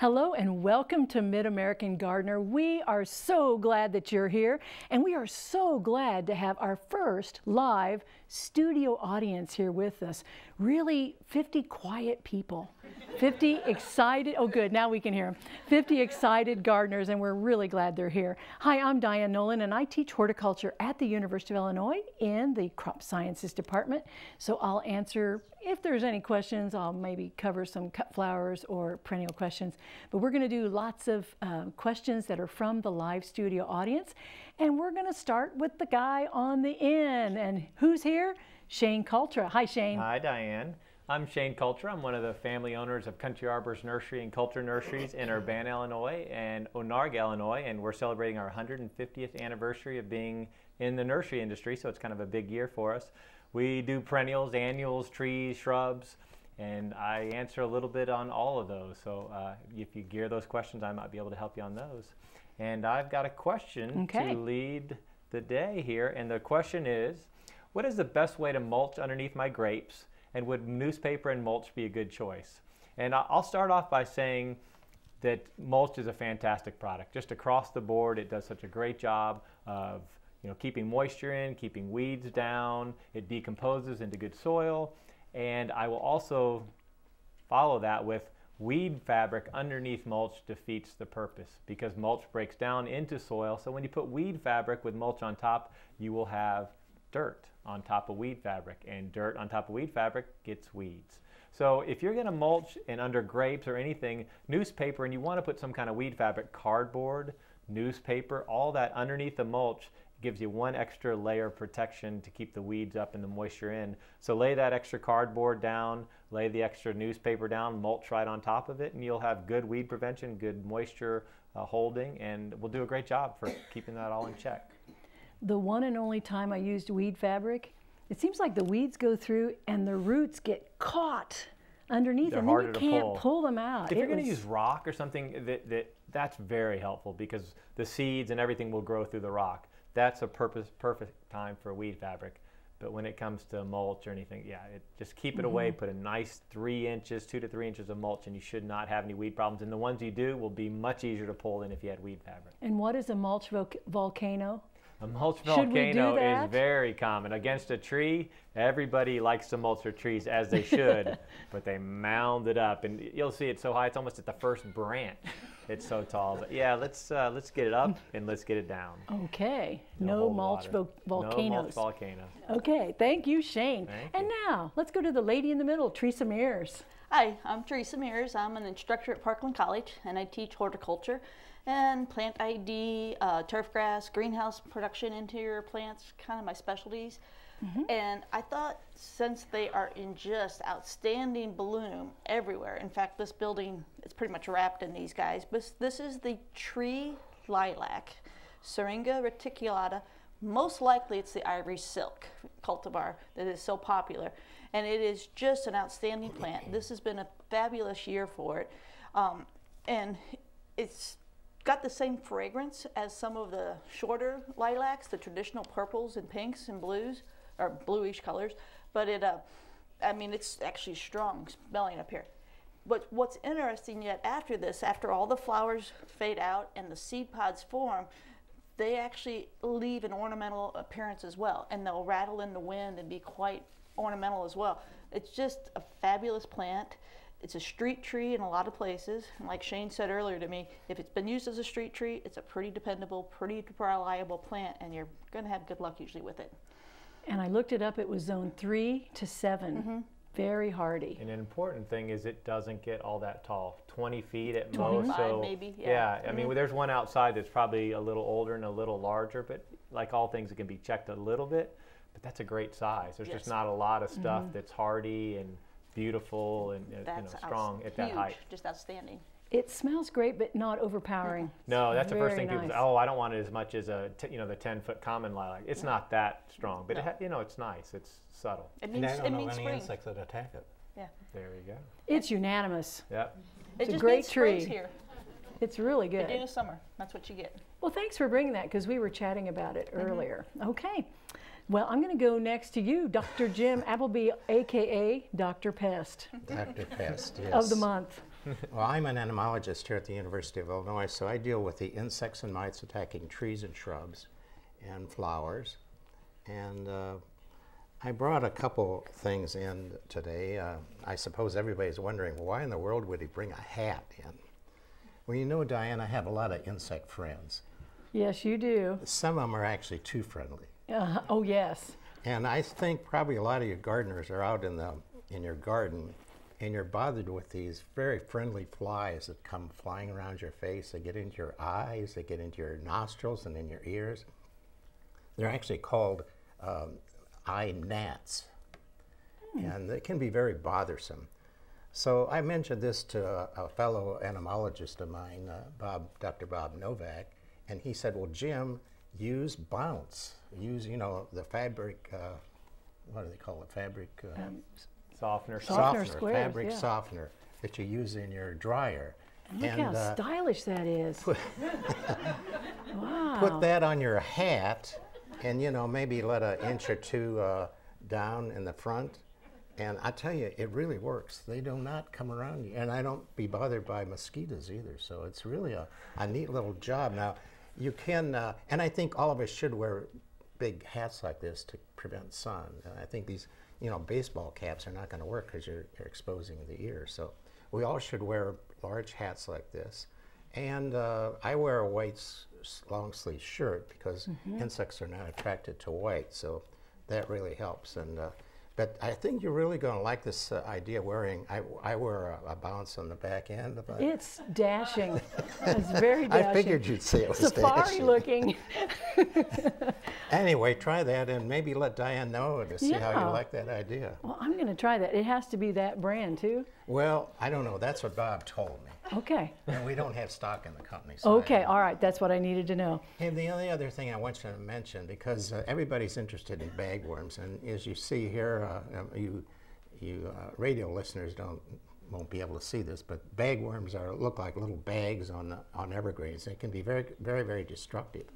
Hello and welcome to Mid-American Gardener. We are so glad that you're here and we are so glad to have our first live studio audience here with us. Really 50 quiet people. 50 excited, oh good, now we can hear them. 50 excited gardeners and we're really glad they're here. Hi, I'm Dianne Noland and I teach horticulture at the University of Illinois in the Crop Sciences Department. So I'll answer, if there's any questions, I'll maybe cover some cut flowers or perennial questions. But we're gonna do lots of uh, questions that are from the live studio audience. And we're gonna start with the guy on the end. And who's here? Shane Cultra. Hi, Shane. Hi, Dianne. I'm Shane Cultra. I'm one of the family owners of Country Arbors Nursery and Cultra Nurseries in Urbana, Illinois and Onarga, Illinois, and we're celebrating our 150th anniversary of being in the nursery industry, so it's kind of a big year for us. We do perennials, annuals, trees, shrubs, and I answer a little bit on all of those. So uh, if you gear those questions, I might be able to help you on those. And I've got a question okay. to lead the day here, and the question is, what is the best way to mulch underneath my grapes and would newspaper and mulch be a good choice? And I'll start off by saying that mulch is a fantastic product. Just across the board, it does such a great job of you know, keeping moisture in, keeping weeds down. It decomposes into good soil. And I will also follow that with weed fabric underneath mulch defeats the purpose because mulch breaks down into soil. So when you put weed fabric with mulch on top, you will have dirt on top of weed fabric and dirt on top of weed fabric gets weeds. So if you're going to mulch and under grapes or anything, newspaper, and you want to put some kind of weed fabric, cardboard, newspaper, all that underneath the mulch gives you one extra layer of protection to keep the weeds up and the moisture in. So lay that extra cardboard down, lay the extra newspaper down, mulch right on top of it, and you'll have good weed prevention, good moisture uh, holding, and we'll do a great job for keeping that all in check the one and only time I used weed fabric, it seems like the weeds go through and the roots get caught underneath They're and then you can't pull. pull. them out. If it you're going to use rock or something, that, that, that's very helpful because the seeds and everything will grow through the rock. That's a purpose, perfect time for weed fabric. But when it comes to mulch or anything, yeah, it, just keep it mm -hmm. away. Put a nice three inches, two to three inches of mulch, and you should not have any weed problems. And the ones you do will be much easier to pull than if you had weed fabric. And what is a mulch volcano? A mulch volcano is very common. Against a tree, everybody likes to mulch their trees as they should, but they mound it up, and you'll see it so high it's almost at the first branch. It's so tall. But yeah, let's uh, let's get it up and let's get it down. Okay. No, no mulch vo volcanoes. No mulch volcanoes. Okay. Thank you, Shane. Thank and you. now let's go to the lady in the middle, Theresa Meers. Hi, I'm Theresa Meers. I'm an instructor at Parkland College, and I teach horticulture and plant ID, uh, turf grass, greenhouse production, interior plants, kind of my specialties. Mm -hmm. And I thought since they are in just outstanding bloom everywhere, in fact, this building is pretty much wrapped in these guys, but this is the tree lilac, Syringa reticulata. Most likely it's the ivory silk cultivar that is so popular. And it is just an outstanding plant. This has been a fabulous year for it. Um, and it's got the same fragrance as some of the shorter lilacs, the traditional purples and pinks and blues, or bluish colors, but it, uh, I mean, it's actually strong smelling up here. But what's interesting yet after this, after all the flowers fade out and the seed pods form, they actually leave an ornamental appearance as well, and they'll rattle in the wind and be quite ornamental as well. It's just a fabulous plant it's a street tree in a lot of places. And like Shane said earlier to me, if it's been used as a street tree, it's a pretty dependable, pretty reliable plant, and you're going to have good luck usually with it. And I looked it up, it was zone three to 7 mm -hmm. Very hardy. And an important thing is it doesn't get all that tall, 20 feet at 25 most. So maybe, yeah. yeah I mm -hmm. mean, mm-hmm. there's one outside that's probably a little older and a little larger, but like all things, it can be checked a little bit. But that's a great size. There's yes. just not a lot of stuff mm -hmm. that's hardy and beautiful and uh, you know, strong at that height. Just outstanding. It smells great, but not overpowering. No, that's the first thing nice. people say. Oh, I don't want it as much as a you know the ten foot common lilac. It's no. not that strong, but no. it you know it's nice. It's subtle. It means, and I don't it know any spring. insects that attack it. Yeah. There you go. It's unanimous. Yep. It's it a great tree. Here. It's really good. In the summer, that's what you get. Well, thanks for bringing that because we were chatting about it mm -hmm. earlier. Okay. Well, I'm going to go next to you, Dr. Jim Appleby, aka Dr. Pest. Dr. Pest, yes. Of the month. well, I'm an entomologist here at the University of Illinois, so I deal with the insects and mites attacking trees and shrubs and flowers. And uh, I brought a couple things in today. Uh, I suppose everybody's wondering, why in the world would he bring a hat in? Well, you know, Dianne, I have a lot of insect friends. Yes, you do. Some of them are actually too friendly. Uh, oh, yes. And I think probably a lot of you gardeners are out in the in your garden and you're bothered with these very friendly flies that come flying around your face. They get into your eyes, they get into your nostrils and in your ears. They're actually called um, eye gnats, mm. and they can be very bothersome. So I mentioned this to a, a fellow entomologist of mine, uh, Bob, Dr. Bob Novak, and he said, "Well, Jim, use bounce. Use you know the fabric. Uh, what do they call it? Fabric." Uh, um, Softener. Softener, squares, fabric yeah. softener that you use in your dryer. And look and, how uh, stylish that is. Put, wow. Put that on your hat and, you know, maybe let an inch or two uh, down in the front. And I tell you, it really works. They do not come around you. And I don't be bothered by mosquitoes either. So it's really a, a neat little job. Now, you can, uh, and I think all of us should wear big hats like this to prevent sun. And I think these you know, baseball caps are not going to work because you're, you're, exposing the ears. So we all should wear large hats like this. And uh, I wear a white long sleeve shirt because mm-hmm. insects are not attracted to white. So that really helps. And uh, but I think you're really going to like this uh, idea wearing. I, I wear a, a, bounce on the back end. Of it's dashing. it's very dashing. I figured you'd say it was Safari dashing. looking. anyway, try that and maybe let Dianne know to see yeah. how you like that idea. Well, I'm going to try that. It has to be that brand too. Well, I don't know. That's what Bob told me. Okay. And we don't have stock in the company. So okay, all right. That's what I needed to know. And the only other thing I want you to mention, because uh, everybody's interested in bagworms, and as you see here, uh, um, you, you uh, radio listeners don't won't be able to see this, but bagworms are look like little bags on the, on evergreens. They can be very, very, very destructive.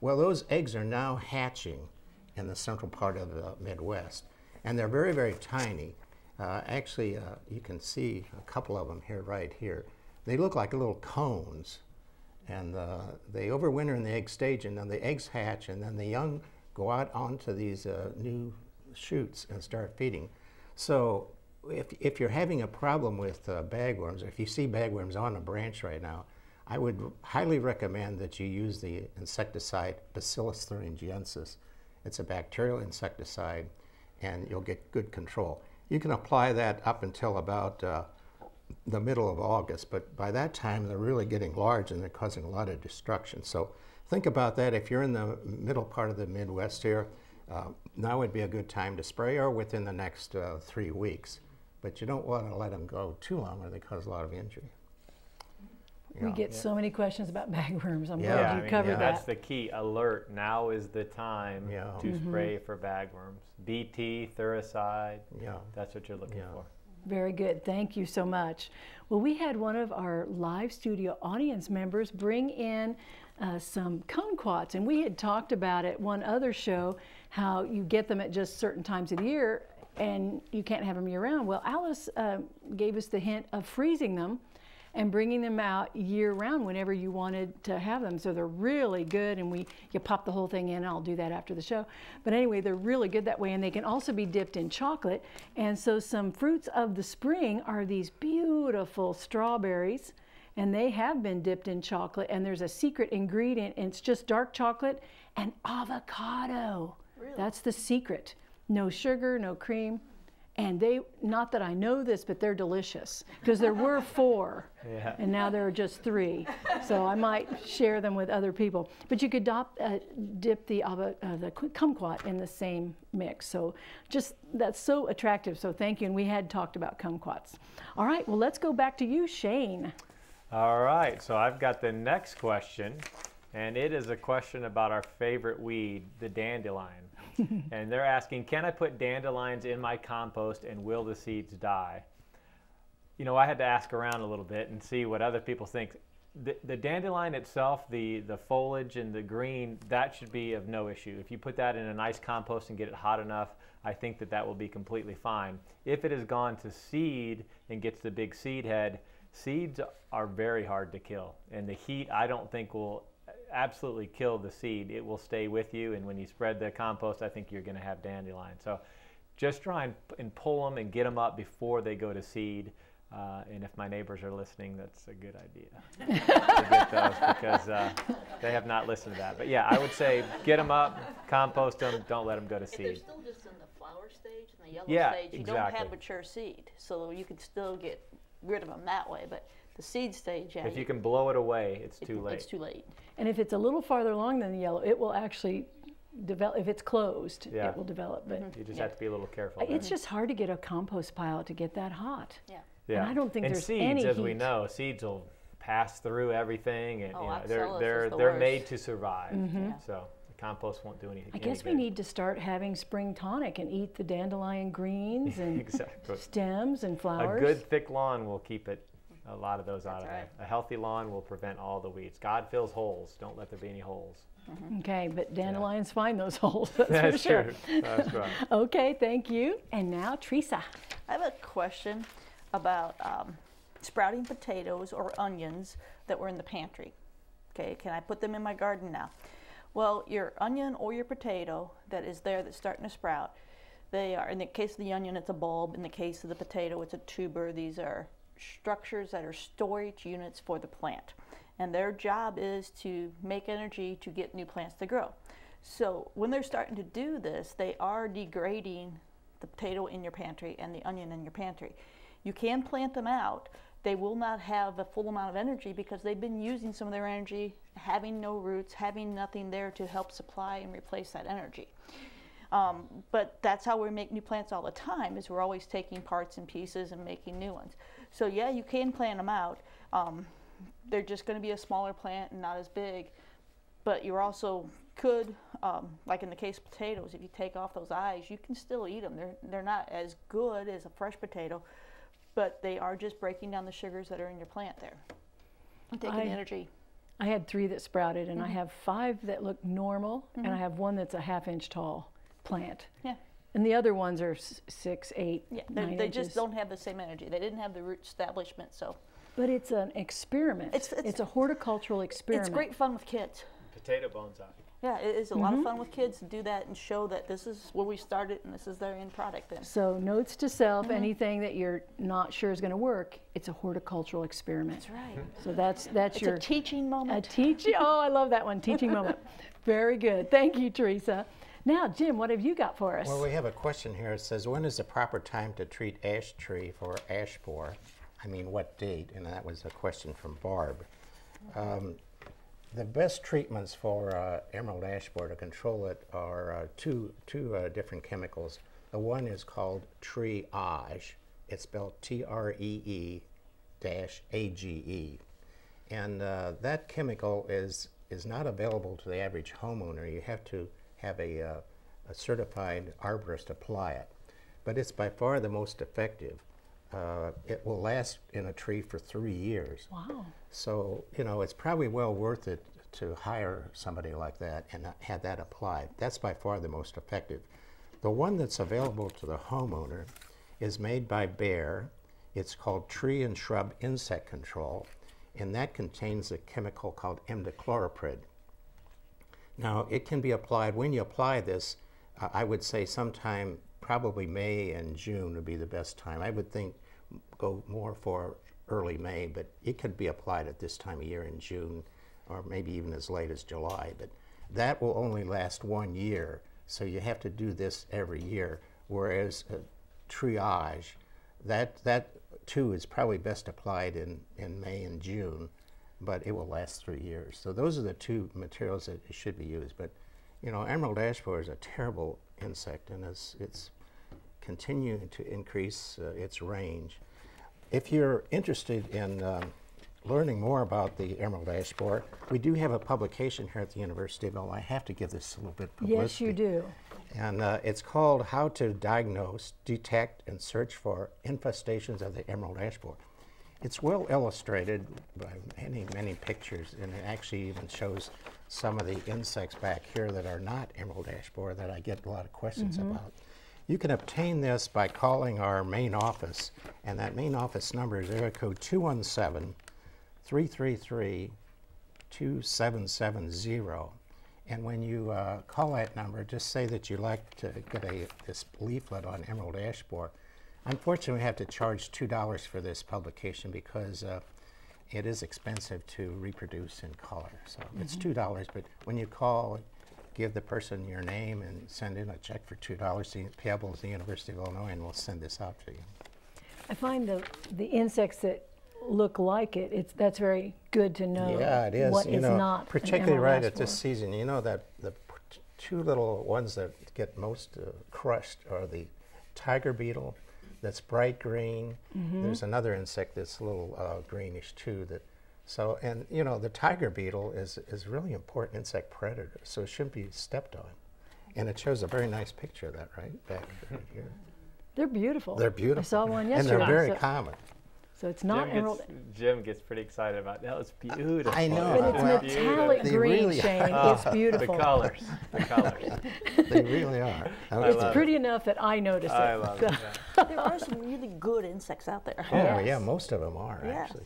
Well, those eggs are now hatching in the central part of the Midwest, and they're very, very tiny. Uh, actually, uh, you can see a couple of them here, right here. They look like little cones, and uh, they overwinter in the egg stage, and then the eggs hatch, and then the young go out onto these uh, new shoots and start feeding. So if, if you're having a problem with uh, bagworms, or if you see bagworms on a branch right now, I would highly recommend that you use the insecticide Bacillus thuringiensis. It's a bacterial insecticide, and you'll get good control. You can apply that up until about uh, the middle of August, but by that time they're really getting large and they're causing a lot of destruction. So think about that. If you're in the middle part of the Midwest here, uh, now would be a good time to spray or within the next uh, three weeks. But you don't want to let them go too long or they cause a lot of injury. We get yeah. so many questions about bagworms. I'm yeah. glad you I mean, covered yeah. that. That's the key. Alert. Now is the time to mm-hmm. spray for bagworms. BT, Thuricide. Yeah. That's what you're looking for. Very good. Thank you so much. Well, we had one of our live studio audience members bring in uh, some kumquats, and we had talked about it one other show how you get them at just certain times of the year and you can't have them year round. Well, Alice uh, gave us the hint of freezing them and bringing them out year round whenever you wanted to have them. So they're really good and we you pop the whole thing in. I'll do that after the show. But anyway, they're really good that way and they can also be dipped in chocolate. And so some fruits of the spring are these beautiful strawberries and they have been dipped in chocolate and there's a secret ingredient and it's just dark chocolate and avocado. Really? That's the secret. No sugar, no cream and they not that I know this, but they're delicious because there were four, yeah. and now there are just three. So I might share them with other people. But you could dop, uh, dip the uh, the kumquat in the same mix. So just that's so attractive. So thank you. And we had talked about kumquats. All right. Well, let's go back to you, Shane. All right. So I've got the next question, and it is a question about our favorite weed, the dandelion. and they're asking, can I put dandelions in my compost and will the seeds die? You know, I had to ask around a little bit and see what other people think. The, the dandelion itself, the, the foliage and the green, that should be of no issue. If you put that in a nice compost and get it hot enough, I think that that will be completely fine. If it has gone to seed and gets the big seed head, seeds are very hard to kill, and the heat I don't think will absolutely kill the seed. It will stay with you, and when you spread the compost, I think you're going to have dandelion. So just try and, and pull them and get them up before they go to seed. Uh, and if my neighbors are listening, that's a good idea to get those because uh, they have not listened to that. But yeah, I would say get them up, compost them, don't let them go to If they're seed. still just in the flower stage and the yellow Yeah, stage, you don't have mature seed, so you can still get rid of them that way. But the seed stage, yeah, If you can blow it away, it's it- too late. It's too late. And if it's a little farther along than the yellow, it will actually develop. If it's closed, Yeah. it will develop. But You just have to be a little careful. there. it's just hard to get a compost pile to get that hot. Yeah. Yeah. I don't think and there's seeds, any as we know, seeds will pass through everything, and Oh, you know, they're they're the they're worst. made to survive. Mm-hmm. Yeah. So compost won't do anything. I guess we need to start having spring tonic and eat the dandelion greens and exactly. stems and flowers. A flowers. good thick lawn will keep it. A lot of those out of right. there. A healthy lawn will prevent all the weeds. God fills holes. Don't let there be any holes. Okay, but dandelions find those holes. That's, That's for sure. true. That's right. Okay, thank you. And now Theresa. I have a question about um, sprouting potatoes or onions that were in the pantry. Okay, can I put them in my garden now? Well, your onion or your potato that is there that's starting to sprout, they are, in the case of the onion, it's a bulb. In the case of the potato, it's a tuber. These are structures that are storage units for the plant. And their job is to make energy to get new plants to grow. So when they're starting to do this, they are degrading the potato in your pantry and the onion in your pantry. You can plant them out. They will not have a full amount of energy because they've been using some of their energy, having no roots, having nothing there to help supply and replace that energy. Um, but that's how we make new plants all the time is we're always taking parts and pieces and making new ones. So yeah, you can plant them out. Um, they're just going to be a smaller plant and not as big. But you also could, um, like in the case of potatoes, if you take off those eyes, you can still eat them. They're, they're not as good as a fresh potato, but they are just breaking down the sugars that are in your plant there. And taking I- the energy. I had three that sprouted, and I Mm-hmm. have five that look normal, and I have one that's a half inch tall plant. Yeah. And the other ones are six, eight, Yeah, they, nine they inches. just don't have the same energy. They didn't have the root establishment, so But it's an experiment. It's- it's- a horticultural experiment. it's great fun with kids. Potato bonsai. Yeah, it is a lot of fun with kids to do that and show that this is where we started and this is their end product. Then So notes to self: Mm-hmm. anything that you're not sure is going to work, it's a horticultural experiment. that's right. So that's that's It's your a teaching moment. a moment. teaching. Oh, I love that one. Teaching moment. Very good. Thank you, Theresa. Now, Jim, what have you got for us? Well, we have a question here. It says, when is the proper time to treat ash tree for ash borer? I mean, what date? And that was a question from Barb. Um, the best treatments for uh, emerald ash borer to control it are uh, two, two uh, different chemicals. The one is called TREE-äge. It's spelled T-R-E-E dash A-G-E. And uh, that chemical is, is not available to the average homeowner. You have to have a, uh, a certified arborist apply it. But it's by far the most effective. Uh, it will last in a tree for three years. wow. So, you know, it's probably well worth it to hire somebody like that and have that applied. That's by far the most effective. The one that's available to the homeowner is made by Bayer. It's called Tree and Shrub Insect Control, and that contains a chemical called imidacloprid. Now, it can be applied, when you apply this, uh, I would say sometime probably May and June would be the best time. I would think go more for early May, but it could be applied at this time of year in June or maybe even as late as July. But that will only last one year, so you have to do this every year. Whereas TREE-äge, that, that too is probably best applied in, in May and June but it will last three years. So those are the two materials that should be used. But you know, emerald ash borer is a terrible insect, and it's it's continuing to increase uh, its range. If you're interested in um, learning more about the emerald ash borer, we do have a publication here at the University of Illinois. I have to give this a little bit of publicity. Yes, you do. And uh, it's called How to Diagnose, Detect, and Search for Infestations of the Emerald Ash Borer. It's well illustrated by many, many pictures, and it actually even shows some of the insects back here that are not emerald ash borer that I get a lot of questions about. You can obtain this by calling our main office, and that main office number is area code 217 333 2770. And when you uh, call that number, just say that you'd like to get a, this leaflet on emerald ash borer. Unfortunately, we have to charge $2 for this publication because uh, it is expensive to reproduce in color. So it's $2, but when you call, give the person your name and send in a check for $2 to- payable to the University of Illinois, and we'll send this out to you. I find the, the insects that look like it, it's, that's very good to know. Yeah, it is. What you is know, not particularly right at this season. You know that the p- two little ones that get most uh, crushed are the tiger beetle, that's bright green. Mm-hmm. There's another insect that's a little uh, greenish too. That so and you know the tiger beetle is is really important insect predator, so it shouldn't be stepped on. And it shows a very nice picture of that right back here. They're beautiful. They're beautiful. I saw one yesterday. and they're very so, common. so it's not Jim emerald. gets, Jim gets pretty excited about that. was beautiful. I know. But it's Well, metallic They green, really Shane. are. it's beautiful. The colors. The colors. they really are. I It's love pretty enough that I notice it. I love So- it. yeah. There are some really good insects out there. Oh Yes. yeah, most of them are Yes. actually.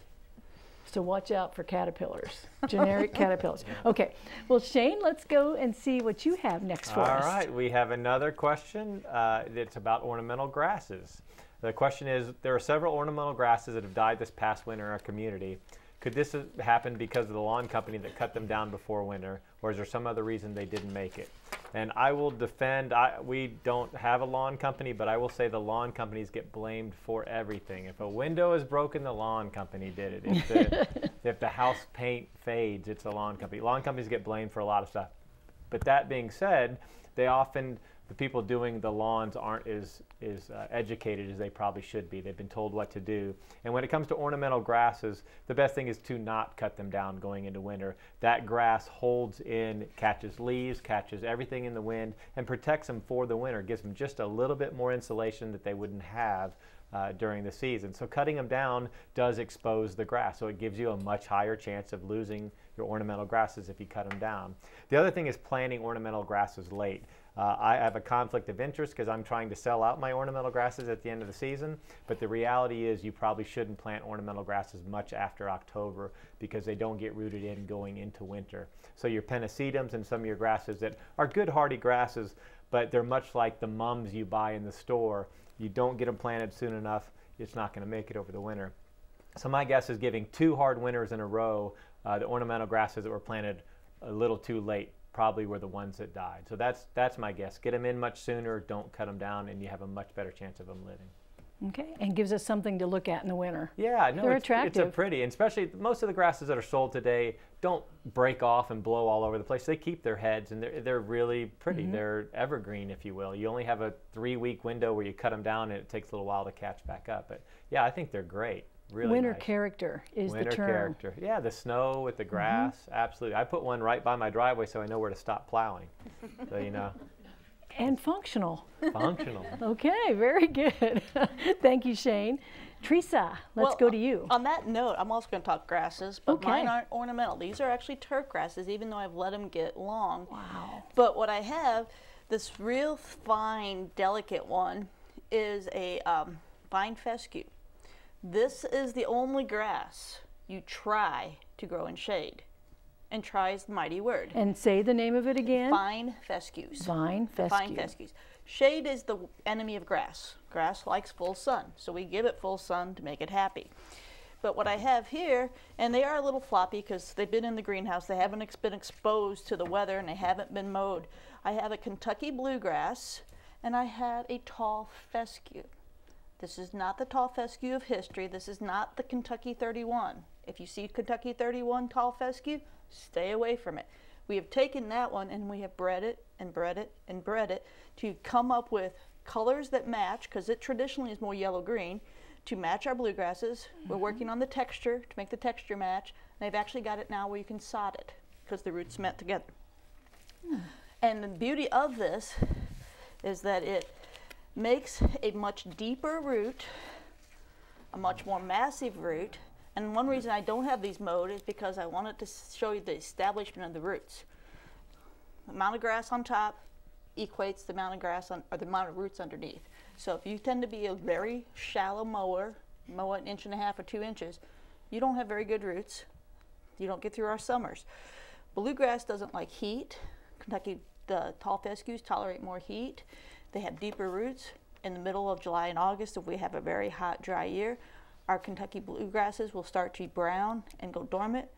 So watch out for caterpillars, generic caterpillars. Okay, well, Shane, let's go and see what you have next for All us. All right, we have another question. Uh, it's about ornamental grasses. The question is there are several ornamental grasses that have died this past winter in our community. Could this have happened because of the lawn company that cut them down before winter, or is there some other reason they didn't make it? And I will defend, I, we don't have a lawn company, but I will say the lawn companies get blamed for everything. If a window is broken, the lawn company did it. If the, if the house paint fades, it's the lawn company. Lawn companies get blamed for a lot of stuff. But that being said, they often the people doing the lawns aren't as as uh, educated as they probably should be. They've been told what to do. And when it comes to ornamental grasses, the best thing is to not cut them down going into winter. That grass holds in, catches leaves, catches everything in the wind, and protects them for the winter. Gives them just a little bit more insulation that they wouldn't have uh, during the season. So cutting them down does expose the grass. So it gives you a much higher chance of losing your ornamental grasses if you cut them down. The other thing is planting ornamental grasses late. Uh, I have a conflict of interest because I'm trying to sell out my ornamental grasses at the end of the season, but the reality is you probably shouldn't plant ornamental grasses much after October because they don't get rooted in going into winter. So your pennisetums and some of your grasses that are good hardy grasses, but they're much like the mums you buy in the store. You don't get them planted soon enough, it's not going to make it over the winter. So my guess is giving two hard winters in a row, uh, the ornamental grasses that were planted a little too late probably were the ones that died. So that's that's my guess. Get them in much sooner. Don't cut them down, and you have a much better chance of them living. Okay, and gives us something to look at in the winter. Yeah, no, They're it's, it's a attractive. pretty, and especially most of the grasses that are sold today don't break off and blow all over the place. They keep their heads, and they're they're really pretty. Mm-hmm. They're evergreen, if you will. You only have a three week window where you cut them down, and it takes a little while to catch back up. But yeah, I think they're great. Really winter nice. character is Winter the term. Mm-hmm. character. Yeah, the snow with the grass. Absolutely. I put one right by my driveway so I know where to stop plowing. so you know, And functional. functional. Okay, very good. Thank you, Shane. Theresa, let's Well, go to you. On that note, I'm also going to talk grasses, but Okay. mine aren't ornamental. These are actually turf grasses, even though I've let them get long. wow. But what I have, this real fine, delicate one, is a um, fine fescue. This is the only grass you try to grow in shade. And try is the mighty word. And say the name of it again. Fine fescues. Fine fescue. Fine fescues. Shade is the enemy of grass. Grass likes full sun, so we give it full sun to make it happy. But what I have here, and they are a little floppy because they've been in the greenhouse, they haven't ex- been exposed to the weather, and they haven't been mowed. I have a Kentucky bluegrass, and I have a tall fescue. This is not the tall fescue of history. This is not the Kentucky 31. If you see Kentucky 31 tall fescue, stay away from it. We have taken that one and we have bred it and bred it and bred it to come up with colors that match, because it traditionally is more yellow green, to match our bluegrasses. We're mm-hmm. working on the texture to make the texture match. And they've actually got it now where you can sod it because the roots met together. Hmm. And the beauty of this is that it makes a much deeper root, a much more massive root. And one reason I don't have these mowed is because I wanted to show you the establishment of the roots. Amount of grass on top, equates the amount of grass on, or the amount of roots underneath. So if you tend to be a very shallow mower, mow an inch and a half or two inches, you don't have very good roots. You don't get through our summers. Bluegrass doesn't like heat. Kentucky, the tall fescues tolerate more heat. They have deeper roots. In the middle of July and August, if we have a very hot, dry year, our Kentucky bluegrasses will start to brown and go dormant.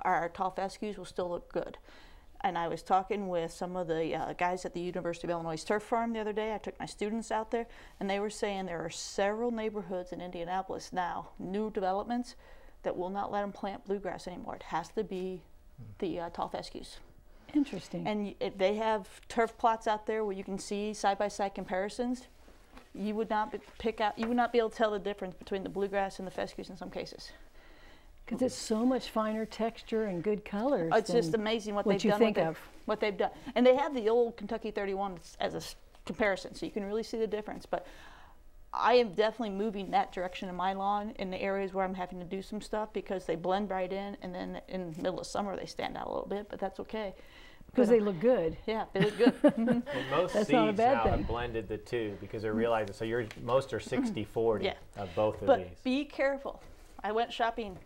Our tall fescues will still look good. And I was talking with some of the uh, guys at the University of Illinois Turf Farm the other day. I took my students out there, and they were saying there are several neighborhoods in Indianapolis now, new developments, that will not let them plant bluegrass anymore. It has to be the uh, tall fescues. Interesting. And they have turf plots out there where you can see side by side comparisons, you would not be, pick out. You would not be able to tell the difference between the bluegrass and the fescues in some cases. Because it's so much finer texture and good colors. It's just amazing what, what they've done. what, they- of. what they've done, and they have the old Kentucky 31 as- a comparison, so you can really see the difference. But I am definitely moving that direction in my lawn in the areas where I'm having to do some stuff because they blend right in, and then in the middle of summer they stand out a little bit, but that's okay. Because they look good. Yeah, they look good. And most That's seeds not a bad now thing. have blended the two because they're realizing. So your most are 60-40 Yeah. of both of But these. be careful. I went shopping,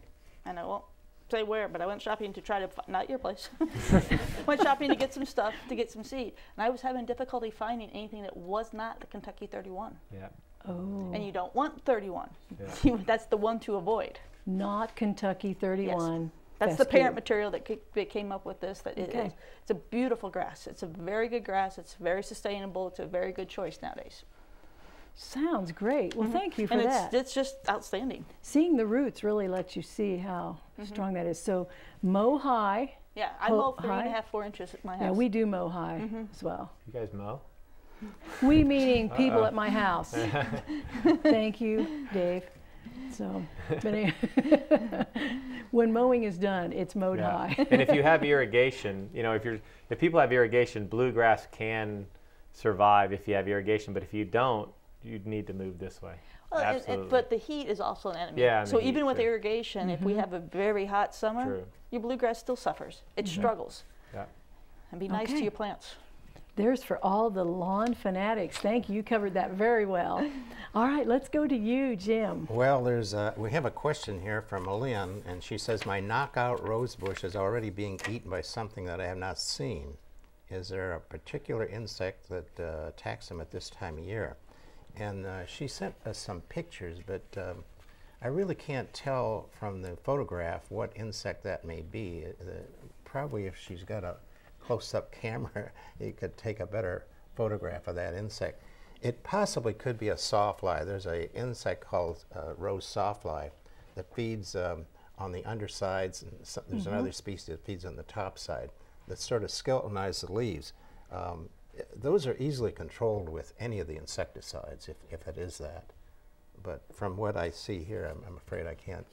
and I won't say where, but I went shopping to try to fi- not your place. went shopping to get some stuff to get some seed, and I was having difficulty finding anything that was not the Kentucky 31. Yeah. Oh, And you don't want 31. Yeah. That's the one to avoid. not Kentucky 31. That's the fescue. parent material that ca- came up with this. That it Okay. is. It's a beautiful grass. It's a very good grass. It's very sustainable. It's a very good choice nowadays. Sounds great. Well, thank you for and it's, that. it's just outstanding. Seeing the roots really lets you see how Mm-hmm. strong that is. So mow high. Yeah, I Ho- mow three and a half, four inches at my house. Yeah, we do mow high Mm-hmm. as well. You guys mow? We meaning people Uh-oh. at my house. Thank you, Dave. So, but anyway, when mowing is done, it's mowed Yeah. high. and if you have irrigation, you know, if you're if people have irrigation, bluegrass can survive if you have irrigation. But if you don't, you need to move this way. Well, and- and- Absolutely. but the heat is also an enemy. Yeah, and the so heat, even with true. irrigation, if we mm-hmm. have a very hot summer, True. your bluegrass still suffers. It mm-hmm. struggles. Yeah. And be nice Okay. to your plants. There's for all the lawn fanatics. Thank you. You covered that very well. All right, let's go to you, Jim. Well, there's a, we have a question here from Lynn, and she says, My knockout rose bush is already being eaten by something that I have not seen. Is there a particular insect that uh, attacks them at this time of year? And uh, she sent us some pictures, but um, I really can't tell from the photograph what insect that may be. Uh, probably if she's got a close-up camera, you could take a better photograph of that insect. It possibly could be a sawfly. There's a insect called uh, rose sawfly that feeds um, on the undersides, and so, there's another species that feeds on the top side that sort of skeletonizes the leaves. Um, those are easily controlled with any of the insecticides, if, if it is that. But from what I see here, I'm, I'm afraid I can't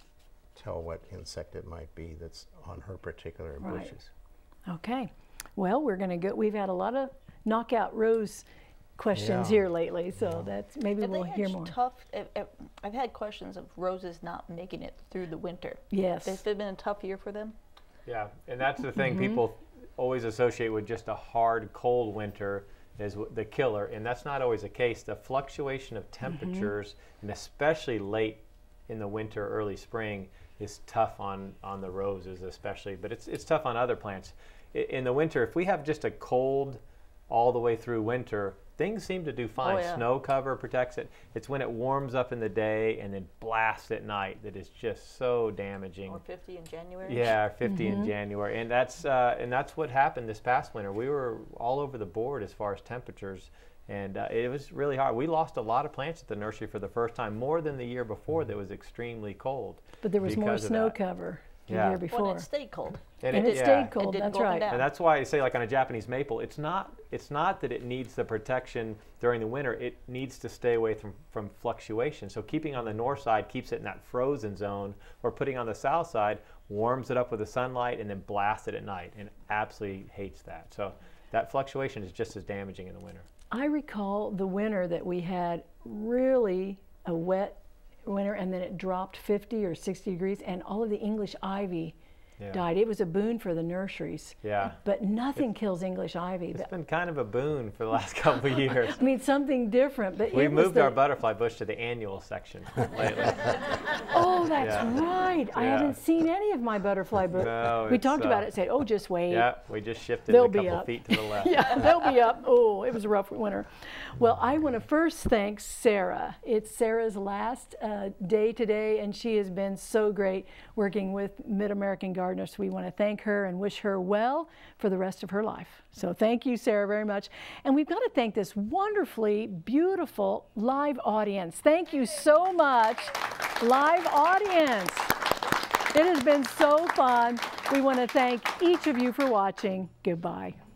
tell what insect it might be that's on her particular Right. bushes. Okay. Well, we're going to go. We've had a lot of knockout rose questions Yeah. here lately, so that's maybe Have we'll they had hear more. tough? if- if- I've had questions of roses not making it through the winter. Yes. Has it been a tough year for them? Yeah, and that's the thing Mm-hmm. people always associate with just a hard, cold winter is the killer, and that's not always the case. The fluctuation of temperatures, and especially late in the winter, early spring, is tough on on the roses, especially. But it's it's tough on other plants. I, in the winter, if we have just a cold all the way through winter, things seem to do fine. yeah. Snow cover protects it. It's when it warms up in the day and then blasts at night that is just so damaging. Or 50 in January? Yeah, 50 in January, and that's uh, and that's what happened this past winter. We were all over the board as far as temperatures, and uh, it was really hard. We lost a lot of plants at the nursery for the first time, more than the year before that was extremely cold. but there was more snow that. cover the Yeah. year When before. it stayed cold. And it- it yeah. stayed cold. didn't That's go right. down. And that's why I say, like on a Japanese maple, it's not it's not that it needs the protection during the winter. It needs to stay away from from fluctuation. So keeping on the north side keeps it in that frozen zone, or putting on the south side warms it up with the sunlight and then blasts it at night. And absolutely hates that. So that fluctuation is just as damaging in the winter. I recall the winter that we had really a wet winter and then it dropped 50 or 60 degrees and all of the English ivy Yeah. died. It was a boon for the nurseries. Yeah. But nothing kills English ivy. It's been kind of a boon for the last couple of years. I mean, something different. But We moved the- our butterfly bush to the annual section lately. Oh, that's Yeah. right. I haven't seen any of my butterfly books. No, we it's, talked about uh, it. Said, oh, just wait. yeah, we just shifted They'll a be couple up. feet to the left. yeah, they'll be up. Oh, it was a rough winter. Well, I want to first thank Sarah. It's Sarah's last uh, day today, and she has been so great working with Mid American Gardeners. We want to thank her and wish her well for the rest of her life. So thank you, Sarah, very much. And we've got to thank this wonderfully beautiful live audience. Thank you so much, live audience. It has been so fun. We want to thank each of you for watching. Goodbye.